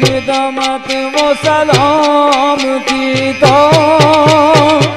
खिदमत वो सलाम की तो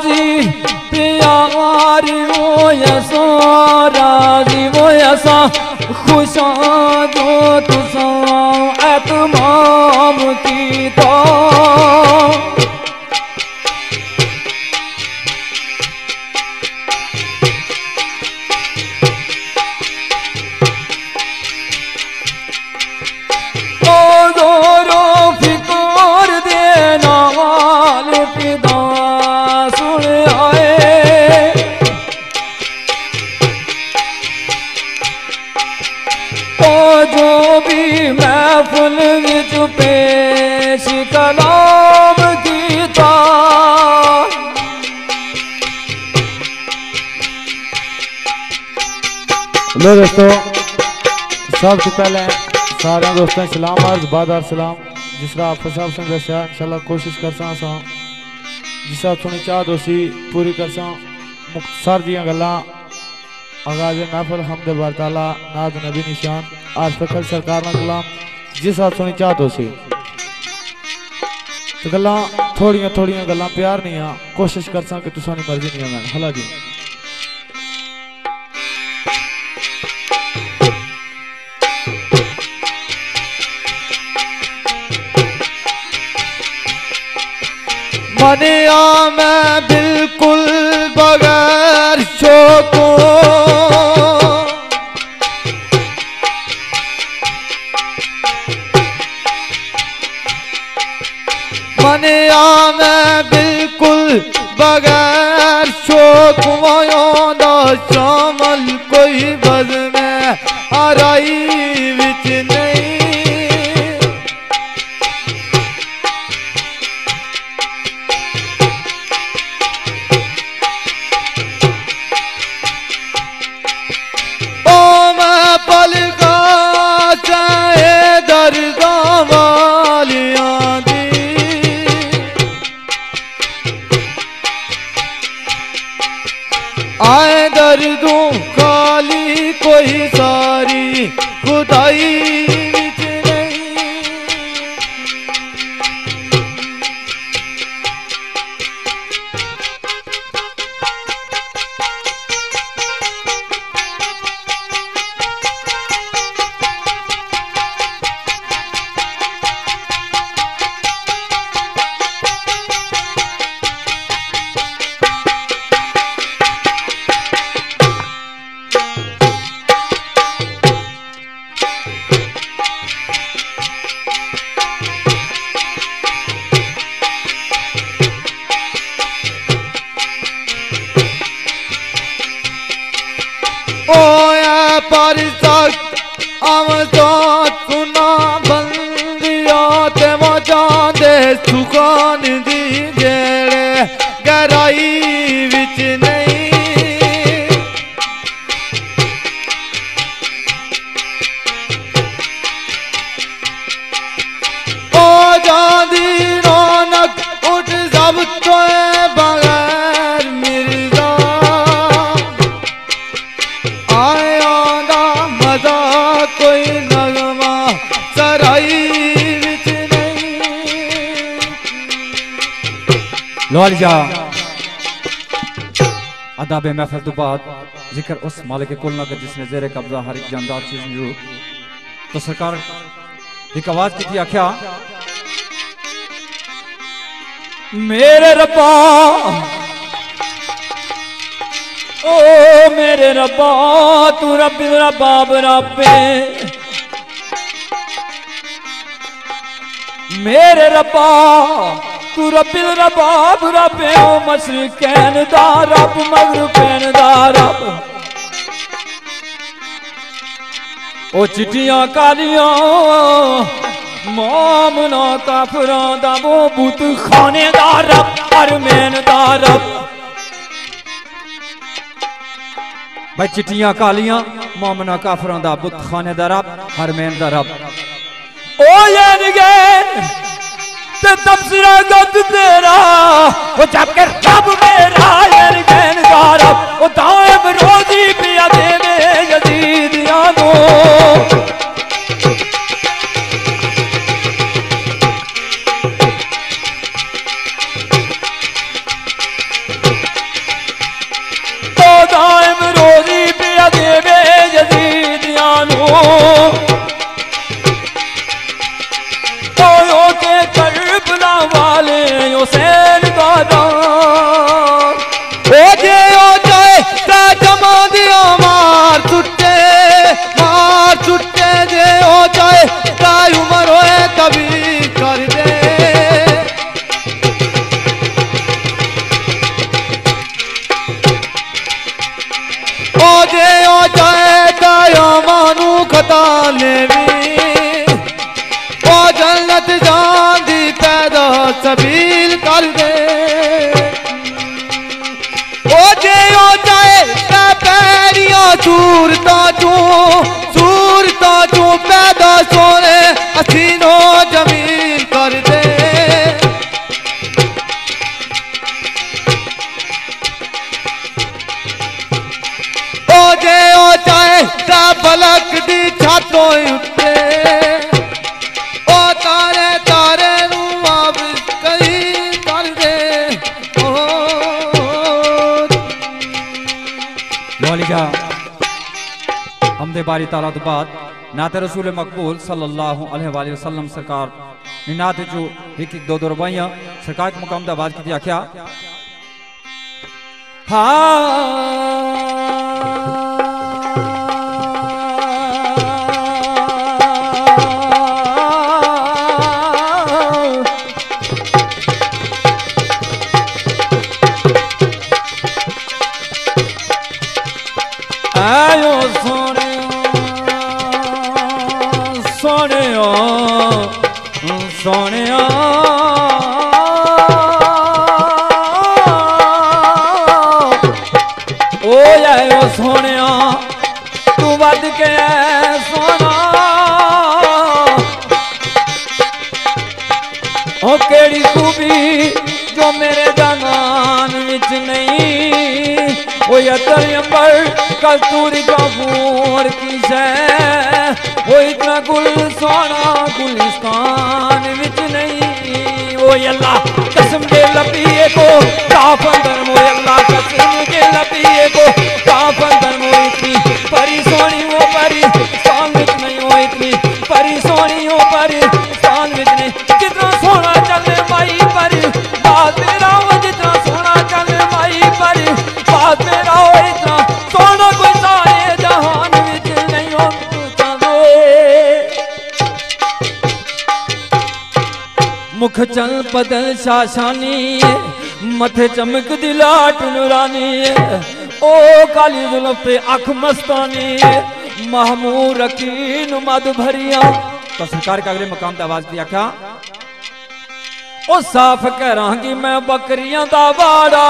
राज़ी प्यार वो यसो राज़ी वो यसा खुशा जो तुसा सबसे पहले सारे दोस्तों, सलाम अर्ज़, बादार सलाम। जिस तरह आप सबसे दसिया इंशाल्लाह कोशिश कर सा असां जिस तरह चाह दोसी पूरी कर सा मुख्तसर दियाँ गल्लां, आगाज़ महफल हमद बरताला नाज नबी निशान, आज फखर सरकार ना कलाम। जिस तरह थोड़ी चाह दोसी तो गल्लां थोड़ियाँ थोड़ियाँ गल्लां प्यार नहीं आ कोशिश कर सा मर्ज़ी नहीं है हला जी। मनिया मैं बिल्कुल बगैर शोकों। मनिया मैं बिल्कुल बगैर ओया पर तक आमदा सुना बंदिया ते मज़ा लाल जा अदाब महफल तो बाद ज़िक्र उस मालिक कुल नगर जिसने जेरे कब्जा हर एक जानदार चीज़ में तो सरकार एक आवाज़ की थी आख्या मेरे रब्बा ओ मेरे रब्बा तू रब्बी रब्बा रब्बे मेरे रब्बा तू रब्बिल रबाब रब्बे ओ मशरिकैन दा, रब मगरबैन दा, रब। ओ चिट्टियाँ कालियाँ, मोमना काफरां दा, वो बुत खाने दा, रब अरमैन दा, रब। भाई चिट्टियाँ कालियाँ, मोमना काफरां दा, बुत खाने दा, रब हरमैन दा, रब। ओ यार गए तबसरा गद तेरा वो जाकर रब मेरा यार सबील कर दे। ओ जे ओ जाए ता सूर सूरता चू सूरता चू, पैदा सोने लौलिका हमदे बारी ताला तो बाद नाते रसूल मकबूल सल्लल्लाहु अलैहि वसल्लम सरकार ने जो एक एक दो दो रुपया सरकार के मुकाम दबाज की क्या हाँ सोने ओ आयो सोने तू बद के सोना। केड़ी खूबी जो मेरे जनान विच नहीं। ओ यतर अंबर कस्तूरी का फूर की शै ओ इतना गुल सोना गुलिस्तान। ओ कसम के लपिए को काफ अंदर कसम के लपिए चल शाशानी मथे चमक दिलाट नुरानी ओ काली पे अख मस्तानी महमूर रकीन मद भरिया तो सरकार के अगले मकाम पे आवाज़ दिया क्या? ओ साफ़ करांगी मैं बकरियाँ दा बाड़ा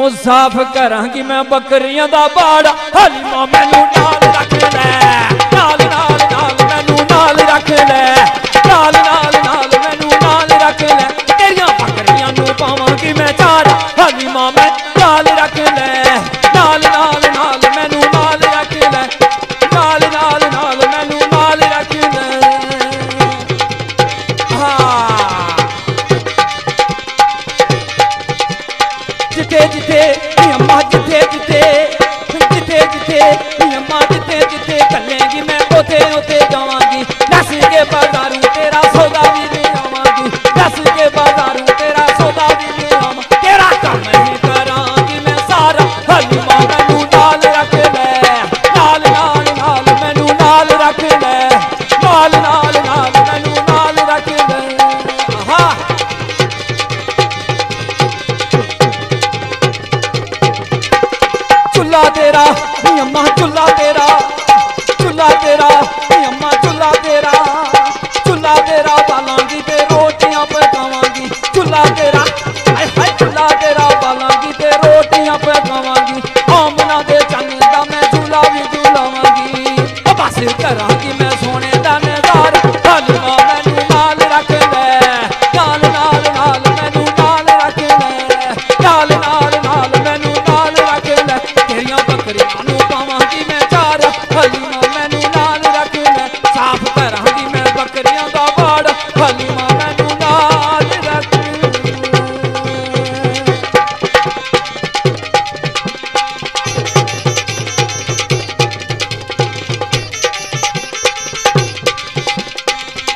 ओ साफ़ करांगी मैं बकरियाँ दा बाड़ा हलीमा मैनू नाल ਜਿੱਥੇ ਅੰਮਾ ਜਿੱਥੇ ਜਿੱਥੇ ਕੱਲੇਗੀ ਮੈਂ ਉਥੇ ਉਥੇ ਜਾਵਾਂਗੀ। ਦੱਸ ਕੇ ਬਾਜ਼ਾਰੂ कोटियां पे कमल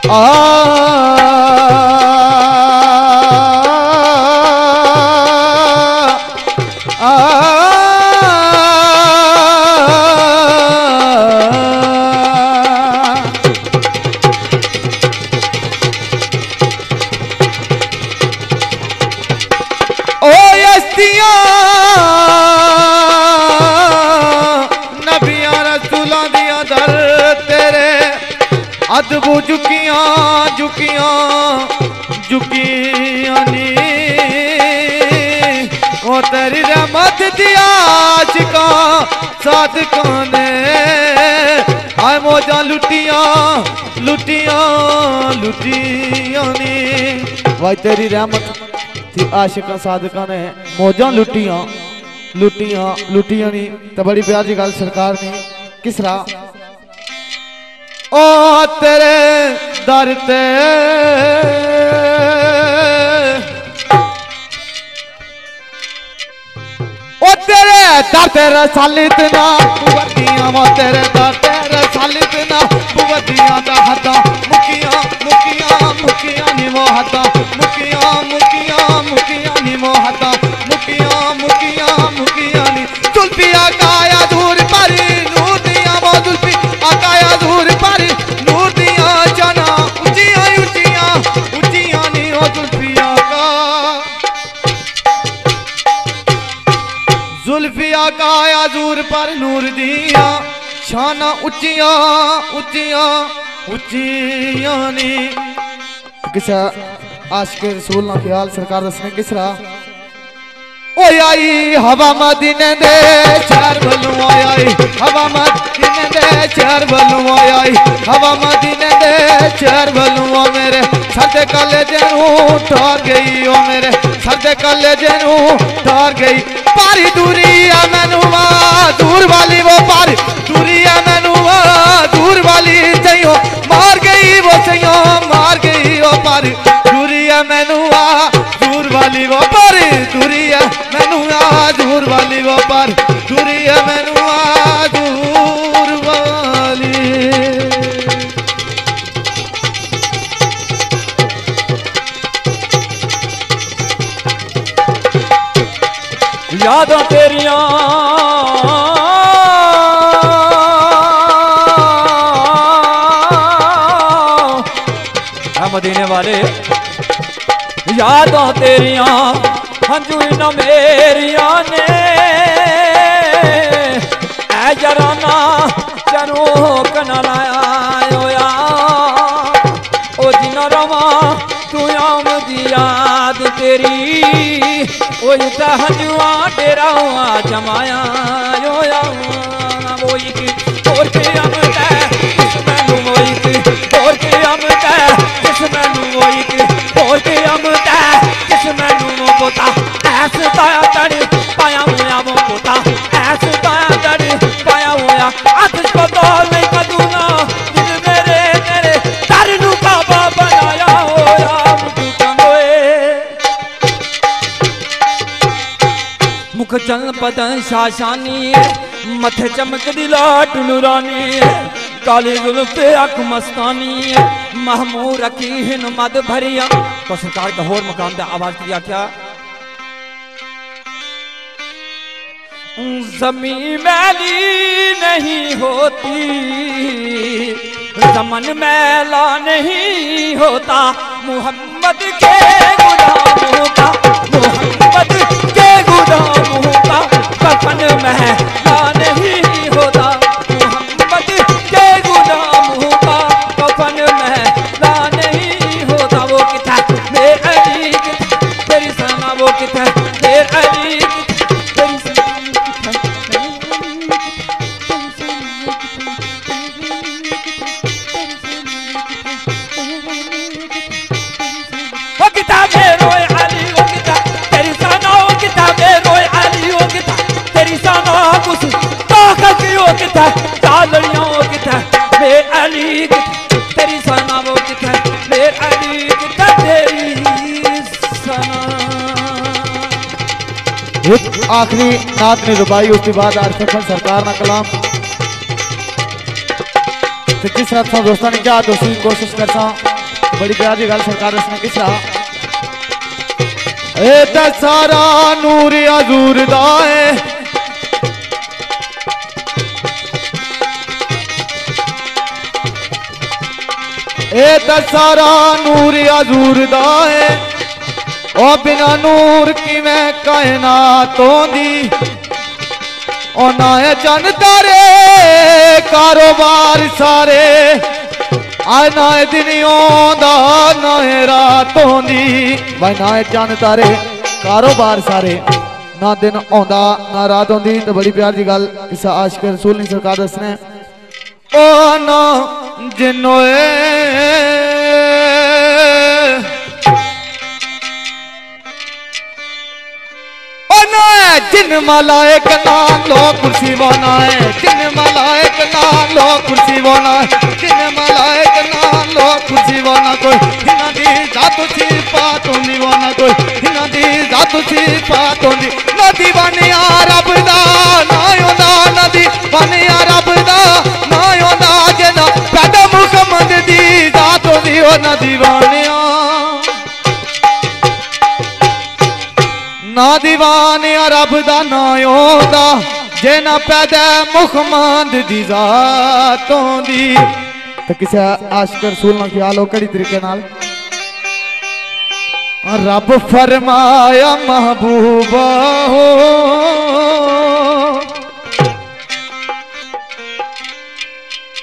ओ आशिकां सादकां ने आए मौजां लुटियाँ लुटियाँ लुटियाँ नी। भाई तेरी रहमत थी आशिका साधका ने मौजा लुटियाँ लुटियाँ लुटियाँ नहीं तो बड़ी प्यार गल सरकार ने। किस राह ओ तेरे दर ते। तेरे दर ते रसालित ना बुवदियाँ वो तेरे दर ते रसालित ना बुवदियाँ दा हदा मुकियाँ मुकियाँ मुकियाँ वो हदा शाना उचिया उचिया उचिया ने। किस आशिक रसूल ना ख्याल सरकार दसने किस ओ आई, हवा मदीने दे, चार बलू आई, हवा मदीने दे, चार बलू आई, हवा मदीने दे, चार बलू मेरे, सद कलेजे ठहर गई ओ मेरे, सद कलेजे ठहर गई। पारी दूरी है मैनू दूर वाली वो पारी दूरी है मैनू दूर वाली जइयो। मार गई वो जइयो, मार गई वो पारी दूरी है मैनू दूर वाली वो पारी दूरी है मैनू दूर वाली वो पारी दूरी है मैनू दूर यादा तेरिया। मदीने वाले, यादा तेरिया, हंजू न मेरिया ने। ऐ जराना चरो कन लाया याद तेरी। ओ इता हजुआ डेराऊ जमाया यो आऊ चल शाशानी मथे चमकदी लाट नूरानी काली जुल्फे अख मस्तानी महमूर रखी हिन मद भरिया। तो सरकार का होर मकाम दा आवाज़ दिया क्या जमी मैली नहीं होती, जमन मैला नहीं होता, मोहम्मद के गुलामों का, मोहम्मद के गुलामों का पुस ताका क्यों किता अली तेरी सना वो अली तेरी एक आखिरी नात ने रुबाई, उसके बाद आरसफन सरकार ना कलाम। तो किस रात सब दोस्तों ने क्या दोस्ती कोशिश करता बड़ी प्यार की गल सरकार उसने किस रात? ए दसारा नूर अजूर दाए ਇਹ ਤਾਂ ਸਾਰਾ ਨੂਰ ਹਜ਼ੂਰ ਦਾ ਏ ਉਹ ਬਿਨਾ ਨੂਰ ਕਿਵੇਂ ਕਾਇਨਾਤ ਹੋਂਦੀ ਉਹ ਨਾ ਹੈ ਚੰਨ ਤਾਰੇ ਕਾਰੋਬਾਰ ਸਾਰੇ ਆ ਨਾ ਹੈ ਦਿਨ ਆਉਂਦਾ ਨਾ ਹੈ ਰਾਤ ਹੁੰਦੀ ਭਾਈ ਨਾ ਇਹ ਚੰਨ ਤਾਰੇ ਕਾਰੋਬਾਰ ਸਾਰੇ ਨਾ ਦਿਨ ਆਉਂਦਾ ਨਾ ਰਾਤ ਆਉਂਦੀ ਤੇ ਬੜੀ ਪਿਆਰ ਦੀ ਗੱਲ ਇਸ ਆਸ਼ਿਕ ਰਸੂਲ ਨੇ ਸਰਕਾਰ ਦੱਸਨੇ ਉਹ ਨਾ जनोए। जिन मलायक ना लो कुर्सी बनाए है जिन मलायक ना लो कुर्सी बोना है जिन मलायक ना लो कुर्सी बोना कोई। हिना दी जातु सी पात होनी बना कोई। हिना दी जातु सी पात होनी नदी बने आ रब दा, ना नदी। बने आ रब दा जना दीदा तो भी हो ना दीवानिया ना दीवानिया रब दा ना होंदा जे ना पैदा मुखमंद दी जात होंदी तो किसे आशिक रसूल ना ख्याल हो कड़ी तरीके नाल? रब फरमाया महबूबा हो।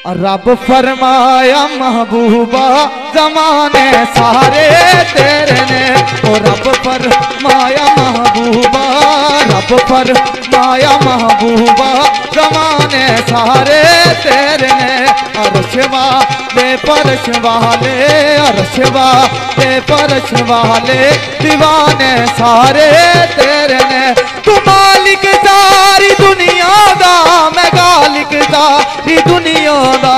रब फरमाया, महबूबा, जमाने सारे तेरे ने। ओ रब फरमाया, महबूबा, रब फरमाया, महबूबा, जमाने सारे तेरे ने। अरशवा दे परश वाले अरशवा दे परश वाले, दीवाने सारे तेरे ने। तू मालिक सारी दुनिया ਦੁਨੀਆ ਦਾ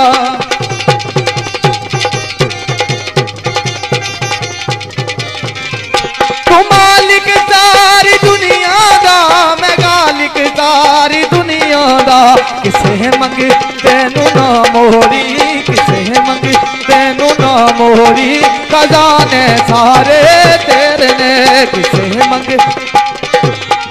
ਤੂੰ ਮਾਲਿਕ ਸਾਰੀ ਦੁਨੀਆ ਦਾ ਮੈਂ ਗਾਲਿਕ ਸਾਰੀ ਦੁਨੀਆ ਦਾ ਕਿਸੇ ਮੰਗ ਤੈਨੂੰ ਨਾ ਮੋੜੀ ਕਿਸੇ ਮੰਗ ਤੈਨੂੰ ਨਾ ਮੋੜੀ ਖਜ਼ਾਨੇ ਸਾਰੇ ਤੇਰੇ ਨੇ ਕਿਸੇ ਮੰਗ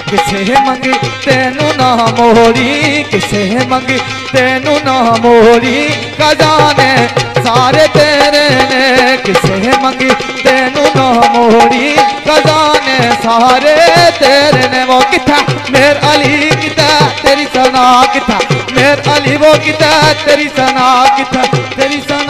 ਕਿਸੇ ਮੰਗ ਤੈਨੂੰ ना मोरी किसे मंग? तेन ना मोरी खजाने सारे तेरे ने किसे मंग? तेन ना मोरी खजाने सारे तेरे ने वो किता? मेर अली किता? तेरी सना किता? मेर अली वो किता? तेरी सना किता? तेरी सना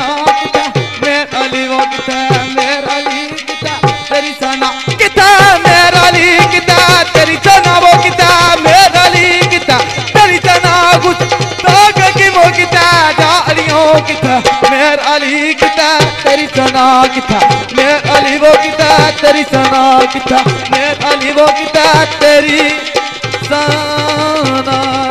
sana kita main ali wo kita teri sana kita main ali wo kita teri sana